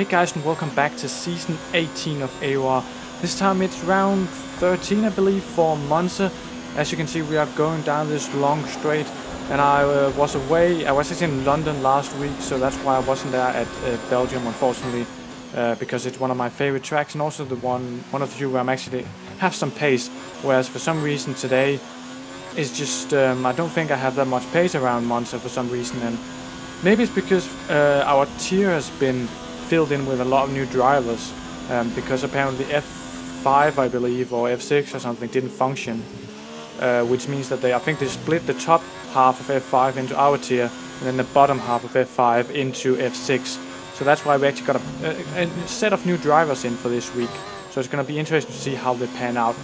Hey guys and welcome back to season 18 of AOR. This time it's round 13 I believe for Monza. As you can see we are going down this long straight and I uh, was away, I was in London last week so that's why I wasn't there at uh, Belgium unfortunately uh, because it's one of my favorite tracks and also the one one of the few where I'm actually have some pace whereas for some reason today is just um, I don't think I have that much pace around Monza for some reason and maybe it's because uh, our tier has been filled in with a lot of new drivers um, because apparently F5 I believe or F6 or something didn't function uh, which means that they I think they split the top half of F5 into our tier and then the bottom half of F5 into F6 so that's why we actually got a, a, a set of new drivers in for this week. So it's going to be interesting to see how they pan out.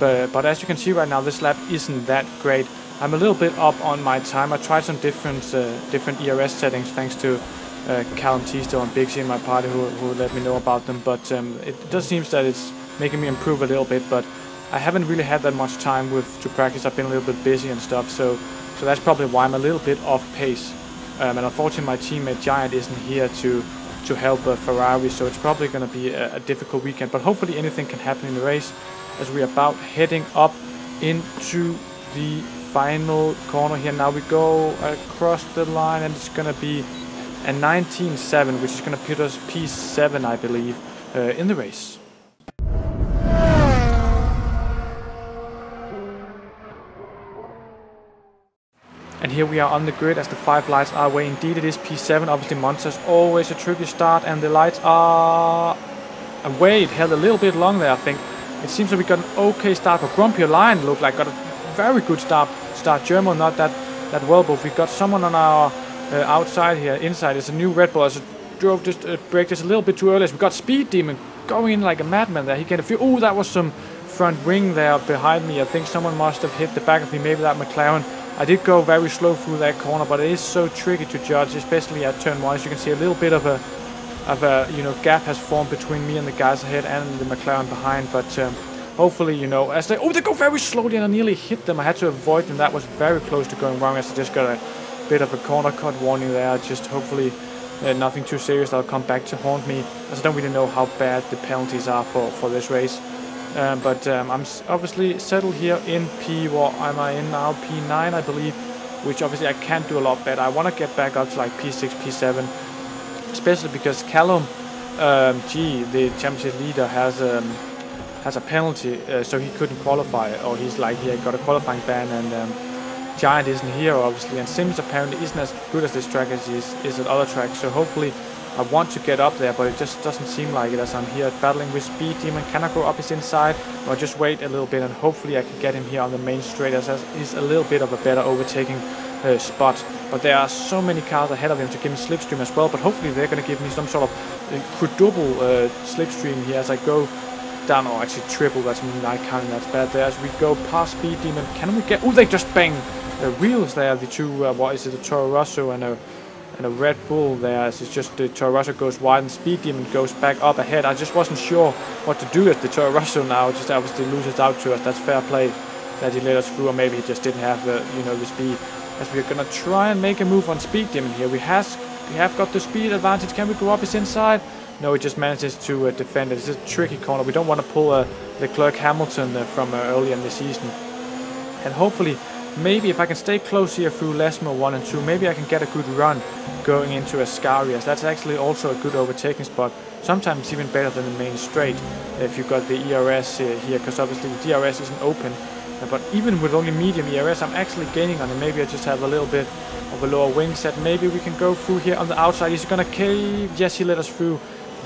But, but as you can see right now this lap isn't that great. I'm a little bit up on my time. I tried some different uh, different ERS settings thanks to uh, Callum and Bixie in my party who, who let me know about them. But um, it does seem that it's making me improve a little bit. But I haven't really had that much time with to practice. I've been a little bit busy and stuff. So so that's probably why I'm a little bit off pace. Um, and unfortunately, my teammate Giant isn't here to to help uh, Ferrari. So it's probably going to be a, a difficult weekend. But hopefully, anything can happen in the race as we're about heading up into the final corner here. Now we go across the line and it's going to be and 19.7, which is going to put us P7, I believe, uh, in the race. And here we are on the grid as the five lights are away. Indeed, it is P7. Obviously, Monza's always a tricky start, and the lights are away. It held a little bit long there, I think. It seems that we got an okay start, but Grumpy Lion looked like got a very good start. Start German, not that that well, but we got someone on our uh, outside here. Inside is a new Red Bull. It drove just uh, brake just a little bit too early. So we got Speed Demon going in like a madman there. He can feel. Oh, that was some front wing there behind me. I think someone must have hit the back of me. Maybe that McLaren. I did go very slow through that corner, but it is so tricky to judge, especially at turn one. As you can see, a little bit of a of a you know gap has formed between me and the guys ahead and the McLaren behind. But um, hopefully, you know, as they oh they go very slowly and I nearly hit them. I had to avoid them. That was very close to going wrong as I just got a bit of a corner cut warning there. Just hopefully uh, nothing too serious that'll come back to haunt me. As I don't really know how bad the penalties are for, for this race. Um, but um, I'm obviously settled here in P. What am I in now? P9, I believe. Which obviously I can't do a lot better. I want to get back up to like P6, P7. Especially because Callum um, G, the championship leader, has um, has a penalty, uh, so he couldn't qualify, or he's like he got a qualifying ban, and um, Giant isn't here, obviously, and Sims apparently isn't as good as this track as is, is at other tracks, so hopefully I want to get up there, but it just doesn't seem like it as I'm here battling with Speed Demon. Can I go up his inside, or just wait a little bit, and hopefully I can get him here on the main straight, as he's a little bit of a better overtaking uh, spot. But there are so many cars ahead of him to give me slipstream as well, but hopefully they're going to give me some sort of uh, quadruple uh, slipstream here as I go down, or actually triple, that's not counting that's bad there, as we go past Speed Demon. Can we get... Oh, they just bang the wheels there, the two, uh, what is it, the Toro Rosso and a and a Red Bull there. It's just the Toro Rosso goes wide and Speed Demon goes back up ahead. I just wasn't sure what to do with the Toro Rosso now. Just obviously loses out to us. That's fair play that he let us through, or maybe he just didn't have the you know the speed. As we're gonna try and make a move on Speed Demon here. We has we have got the speed advantage. Can we go up his inside? No, he just manages to uh, defend it. It's a tricky corner. We don't want to pull uh, Leclerc Hamilton uh, from uh, earlier in the season. And hopefully maybe if I can stay close here through Lesmo 1 and 2, maybe I can get a good run going into Ascarias. That's actually also a good overtaking spot. Sometimes even better than the main straight if you've got the ERS uh, here, because obviously the DRS isn't open. Uh, but even with only medium ERS, I'm actually gaining on it. Maybe I just have a little bit of a lower wing set. Maybe we can go through here on the outside. He's going to cave. Yes, he let us through.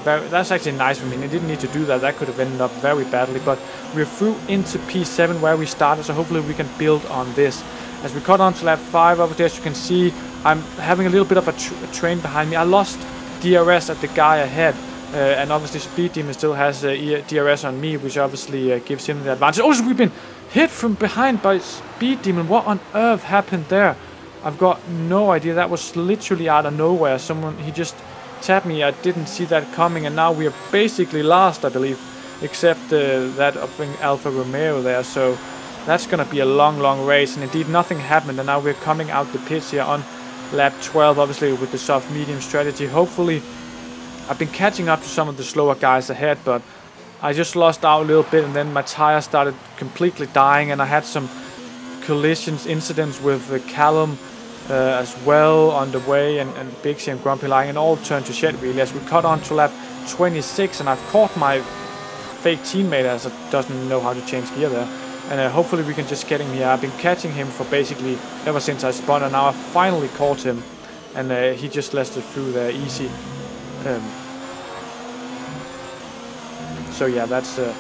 Very, that's actually nice for me. He didn't need to do that. That could have ended up very badly. But we're through into P7 where we started. So hopefully we can build on this. As we cut on to lap 5 over there, as you can see, I'm having a little bit of a, tr a train behind me. I lost DRS at the guy ahead. Uh, and obviously Speed Demon still has uh, DRS on me, which obviously uh, gives him the advantage. Also, we've been hit from behind by Speed Demon. What on earth happened there? I've got no idea. That was literally out of nowhere. Someone, he just tapped me. I didn't see that coming, and now we are basically last, I believe, except uh, that of Alfa Romeo there. So that's going to be a long, long race, and indeed nothing happened, and now we're coming out the pits here on lap 12, obviously with the soft medium strategy. Hopefully I've been catching up to some of the slower guys ahead, but I just lost out a little bit, and then my tire started completely dying, and I had some collisions, incidents with uh, Callum uh, as well on the way, and, and C and Grumpy Lion, and all turned to shit really as we cut on to lap 26, and I've caught my fake teammate as it doesn't know how to change gear there. And uh, hopefully we can just get him here. I've been catching him for basically ever since I spun, and now I finally caught him, and uh, he just lasted through there easy. Um, so yeah, that's uh,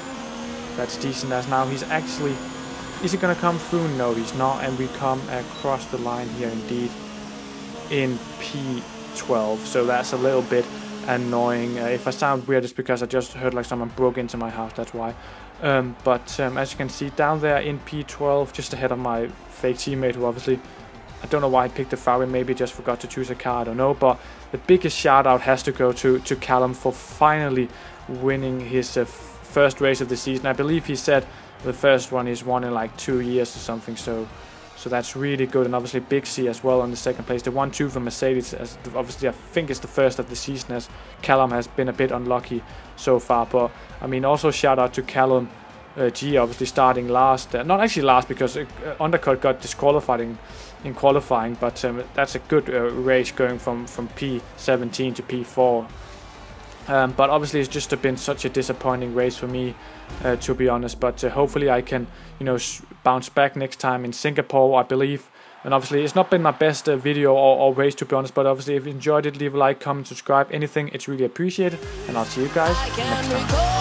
that's decent. As now he's actually is he gonna come through? No, he's not, and we come across the line here indeed in P12. So that's a little bit annoying. Uh, if I sound weird, it's because I just heard like someone broke into my house. That's why. Um, but um, as you can see down there in P12, just ahead of my fake teammate, who obviously I don't know why I picked the Ferrari, maybe just forgot to choose a car, I don't know. But the biggest shout out has to go to, to Callum for finally winning his uh, first race of the season. I believe he said the first one he's won in like two years or something, so so that's really good. And obviously Big C as well on the second place. The 1-2 for Mercedes, as obviously I think it's the first of the season as Callum has been a bit unlucky so far. But I mean also shout out to Callum uh, G obviously starting last. Uh, not actually last because uh, Undercut got disqualified in, in qualifying, but um, that's a good uh, race going from, from P17 to P4. Um, but obviously, it's just been such a disappointing race for me, uh, to be honest. But uh, hopefully, I can, you know, bounce back next time in Singapore, I believe. And obviously, it's not been my best uh, video or, or, race, to be honest. But obviously, if you enjoyed it, leave a like, comment, subscribe, anything. It's really appreciated. And I'll see you guys next time.